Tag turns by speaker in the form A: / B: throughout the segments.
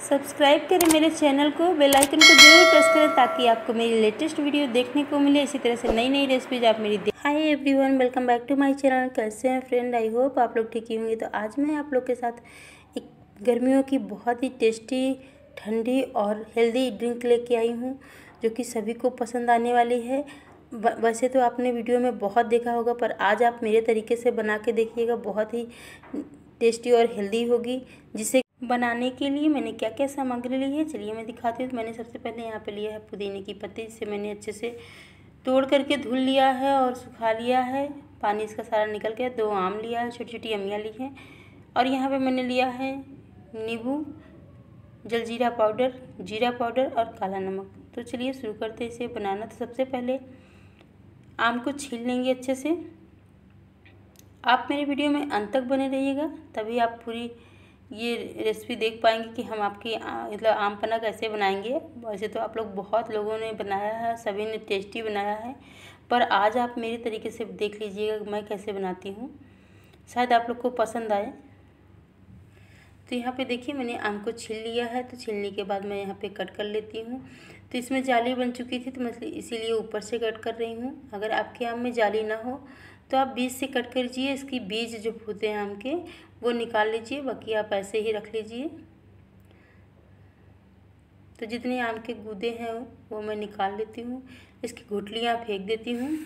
A: Subscribe करें मेरे channel को, बेल आइकन को ज़रूर प्रेस करें ताकि आपको मेरी लेटेस्ट वीडियो देखने को मिले। इसी तरह से नई नई रेसिपीज़ आप मेरी hi everyone welcome back to my channel कैसे हैं फ्रेंड आई होप आप लोग ठीक ही होंगे। तो आज मैं आप लोग के साथ एक गर्मियों की बहुत ही टेस्टी ठंडी और हेल्दी ड्रिंक लेके आई हूँ, जो कि सभी को पसंद आने वाली है। वैसे तो आपने वीडियो में बहुत देखा होगा, पर आज आप मेरे तरीके से बना के देखिएगा, बहुत ही टेस्टी और हेल्दी होगी, जिसे बनाने के लिए मैंने क्या क्या सामग्री ली है? चलिए मैं दिखाती हूँ। तो मैंने सबसे पहले यहाँ पे लिया है पुदीने की पत्ती, जिसे मैंने अच्छे से तोड़ करके धुल लिया है और सुखा लिया है। पानी इसका सारा निकल गया। दो आम लिया है छोटी छोटी अमियाँ ली हैं। और यहाँ पे मैंने लिया है नींबू, जलजीरा पाउडर, जीरा पाउडर और काला नमक। तो चलिए शुरू करते इसे बनाना। तो सबसे पहले आम को छील लेंगे अच्छे से। आप मेरे वीडियो में अंत तक बने रहिएगा, तभी आप पूरी ये रेसिपी देख पाएँगे कि हम आपकी मतलब आम पन्ना कैसे बनाएँगे। वैसे तो आप लोग बहुत लोगों ने बनाया है, सभी ने टेस्टी बनाया है। पर आज आप मेरे तरीके से देख लीजिएगा मैं कैसे बनाती हूँ। शायद आप लोग को पसंद आए। तो यहाँ पे देखिए, मैंने आम को छील लिया है तो छीलने के बाद मैं यहाँ पे कट कर लेती हूँ। तो इसमें जाली बन चुकी थी तो मैं इसीलिए ऊपर से कट कर रही हूँ। अगर आपके आम में जाली ना हो तो आप बीज से कट कर लीजिए इसकी बीज जो होते हैं आम के, वो निकाल लीजिए, बाकी आप ऐसे ही रख लीजिए। तो जितने आम के गूदे हैं, वो मैं निकाल लेती हूँ। इसकी घुटलियाँ फेंक देती हूँ।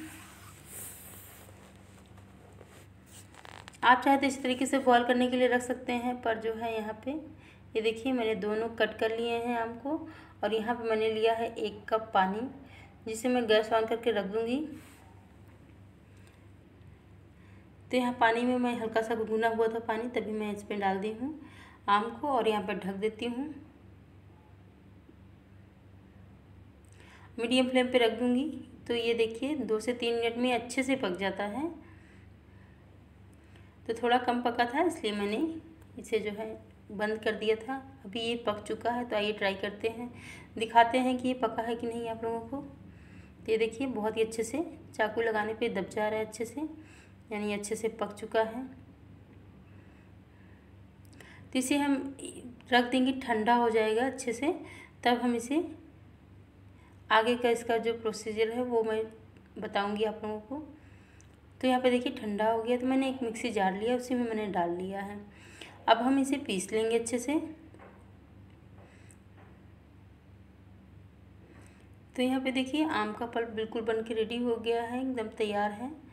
A: आप चाहे तो इस तरीके से बॉयल करने के लिए रख सकते हैं, पर जो है यहाँ पे, ये देखिए, मैंने दोनों कट कर लिए हैं आम को, और यहाँ पे मैंने लिया है एक कप पानी, जिसे मैं गैस ऑन करके रख दूँगी। तो यहाँ पानी में मैं हल्का सा गुनगुना हुआ था पानी, तभी मैं इस पर डाल दी हूँ आम को और यहाँ पर ढक देती हूँ। मीडियम फ्लेम पे रख दूँगी। तो ये देखिए, दो से तीन मिनट में अच्छे से पक जाता है। तो थोड़ा कम पका था, इसलिए मैंने इसे जो है बंद कर दिया था। अभी ये पक चुका है तो आइए ट्राई करते हैं। दिखाते हैं कि ये पका है कि नहीं आप लोगों को। तो ये देखिए, बहुत ही अच्छे से चाकू लगाने पे दब जा रहा है अच्छे से। यानी अच्छे से पक चुका है। तो इसे हम रख देंगे, ठंडा हो जाएगा अच्छे से। तब हम इसे आगे का इसका जो प्रोसीजर है, वो मैं बताऊँगी आप लोगों को। तो यहाँ पे देखिए, ठंडा हो गया। तो मैंने एक मिक्सी जार लिया, उसी में मैंने डाल लिया है। अब हम इसे पीस लेंगे अच्छे से। तो यहाँ पे देखिए, आम का पल्प बिल्कुल बन के रेडी हो गया है, एकदम तैयार है।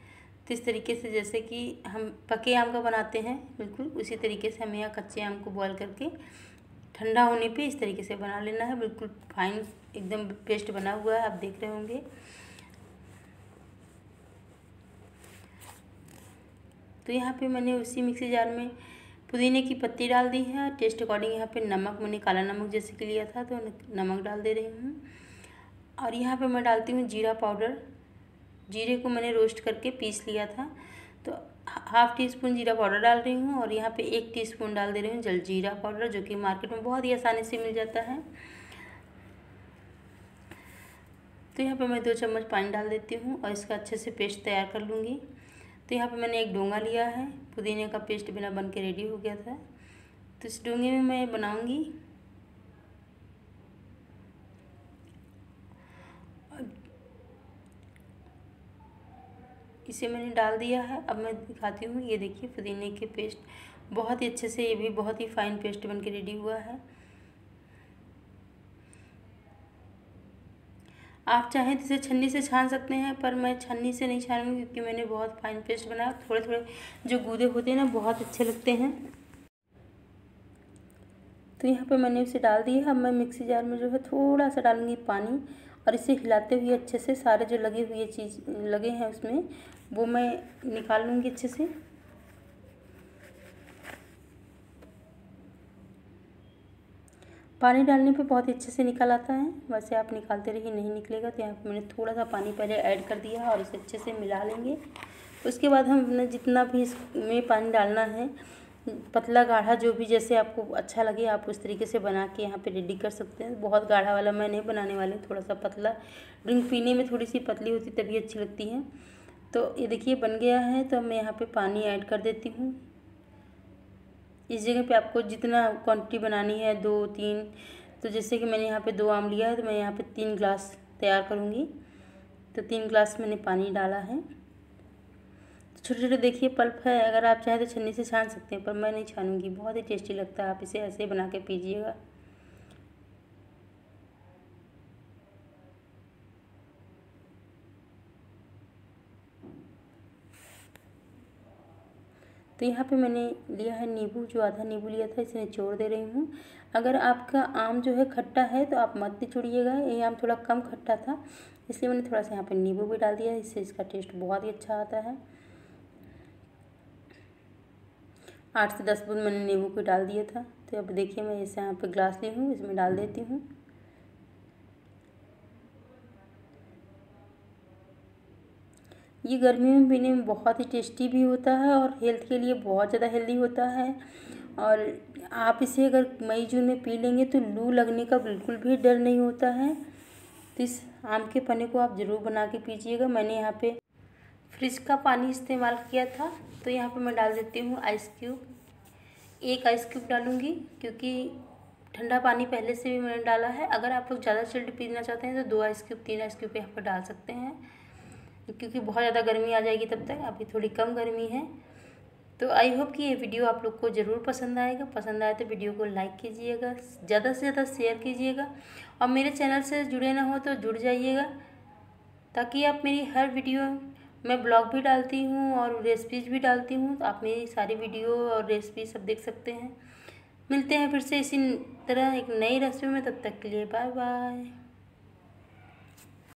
A: तो इस तरीके से जैसे कि हम पके आम का बनाते हैं, बिल्कुल, उसी तरीके से हमें यहाँ कच्चे आम को बॉयल करके ठंडा होने पे इस तरीके से बना लेना है। बिल्कुल फाइन एकदम पेस्ट बना हुआ है, आप देख रहे होंगे। तो यहाँ पे मैंने उसी मिक्सी जार में पुदीने की पत्ती डाल दी है टेस्ट अकॉर्डिंग यहाँ पे नमक, मैंने काला नमक जैसे कि लिया था तो नमक डाल दे रही हूँ। और यहाँ पे मैं डालती हूँ जीरा पाउडर। जीरे को मैंने रोस्ट करके पीस लिया था। तो हाफ़ टी स्पून जीरा पाउडर डाल रही हूँ और यहाँ पे एक टीस्पून डाल दे रही हूँ जलजीरा पाउडर, जो कि मार्केट में बहुत ही आसानी से मिल जाता है। तो यहाँ पे मैं दो चम्मच पानी डाल देती हूँ और इसका अच्छे से पेस्ट तैयार कर लूँगी। तो यहाँ पे मैंने एक डोंगा लिया है, पुदीने का पेस्ट बिना बन के रेडी हो गया था। तो इस डोंगे में मैं बनाऊँगी इसे मैंने डाल दिया है। अब मैं दिखाती हूँ। ये देखिए, पुदीने के पेस्ट। बहुत ही अच्छे से ये भी बहुत ही फाइन पेस्ट बन के रेडी हुआ है। आप चाहें तो इसे छन्नी से छान सकते हैं, पर मैं छन्नी से नहीं छानूँगी, क्योंकि मैंने बहुत फाइन पेस्ट बनाया। थोड़े थोड़े जो गूदे होते हैं ना, बहुत अच्छे लगते हैं। तो यहाँ पे मैंने इसे डाल दिया। अब मैं मिक्सी जार में जो है थोड़ा सा डालूँगी पानी। और इसे हिलाते हुए अच्छे से सारे जो लगे हुए चीज़ लगे हैं उसमें, वो मैं निकाल लूँगी अच्छे से। पानी डालने पे बहुत अच्छे से निकल आता है। वैसे आप निकालते रहिए, नहीं निकलेगा तो यहाँ पे मैंने थोड़ा सा पानी पहले ऐड कर दिया और इसे अच्छे से मिला लेंगे। उसके बाद हमने जितना भी इसमें पानी डालना है पतला गाढ़ा जो भी जैसे आपको अच्छा लगे, आप उस तरीके से बना के यहाँ पे रेडी कर सकते हैं। बहुत गाढ़ा वाला मैं नहीं बनाने वाली थोड़ा सा पतला। ड्रिंक पीने में थोड़ी सी पतली होती तभी अच्छी लगती है। तो ये देखिए, बन गया है तो मैं यहाँ पे पानी ऐड कर देती हूँ। इस जगह पे आपको जितना क्वांटिटी बनानी है, दो, तीन तो जैसे कि मैंने यहाँ पे दो आम लिया है तो मैं यहाँ पे तीन ग्लास तैयार करूँगी। तो तीन ग्लास मैंने पानी डाला है। छोटे छोटे देखिए पल्प है, अगर आप चाहें तो छन्नी से छान सकते हैं, पर मैं नहीं छानूँगी। बहुत ही टेस्टी लगता है, आप इसे ऐसे ही बना के पीजिएगा। तो यहाँ पे मैंने लिया है नींबू, जो आधा नींबू लिया था, इसे निचोड़ दे रही हूँ। अगर आपका आम जो है खट्टा है तो आप मत निचोड़िएगा, ये आम थोड़ा कम खट्टा था, इसलिए मैंने थोड़ा सा यहाँ पे नींबू भी डाल दिया इससे इसका टेस्ट बहुत ही अच्छा आता है। आठ से दस बूंद मैंने नींबू को डाल दिया था। तो अब देखिए मैं इसे यहाँ पे ग्लास ली हूँ, इसमें डाल देती हूँ। ये गर्मी में पीने में बहुत ही टेस्टी भी होता है और हेल्थ के लिए बहुत ज़्यादा हेल्दी होता है। और आप इसे अगर मई, जून में पी लेंगे तो लू लगने का बिल्कुल भी डर नहीं होता है। तो इस आम के पन्ने को आप ज़रूर बना के पीजिएगा। मैंने यहाँ पे फ्रिज का पानी इस्तेमाल किया था तो यहाँ पे मैं डाल देती हूँ आइस क्यूब एक आइस क्यूब डालूँगी, क्योंकि ठंडा पानी पहले से भी मैंने डाला है। अगर आप लोग ज़्यादा चिल्ड पीना चाहते हैं तो दो आइस क्यूब तीन आइस क्यूब यहाँ पर डाल सकते हैं। क्योंकि बहुत ज़्यादा गर्मी आ जाएगी तब तक, अभी थोड़ी कम गर्मी है। तो आई होप कि ये वीडियो आप लोग को ज़रूर पसंद आएगा। पसंद आए तो वीडियो को लाइक कीजिएगा, ज़्यादा से ज़्यादा शेयर कीजिएगा। और मेरे चैनल से जुड़े ना हो तो जुड़ जाइएगा, ताकि आप मेरी हर वीडियो मैं ब्लॉग भी डालती हूँ और रेसिपीज़ भी डालती हूँ तो आप मेरी सारी वीडियो और रेसिपी सब देख सकते हैं। मिलते हैं फिर से इसी तरह एक नई रेसिपी में, तब तक के लिए बाय बाय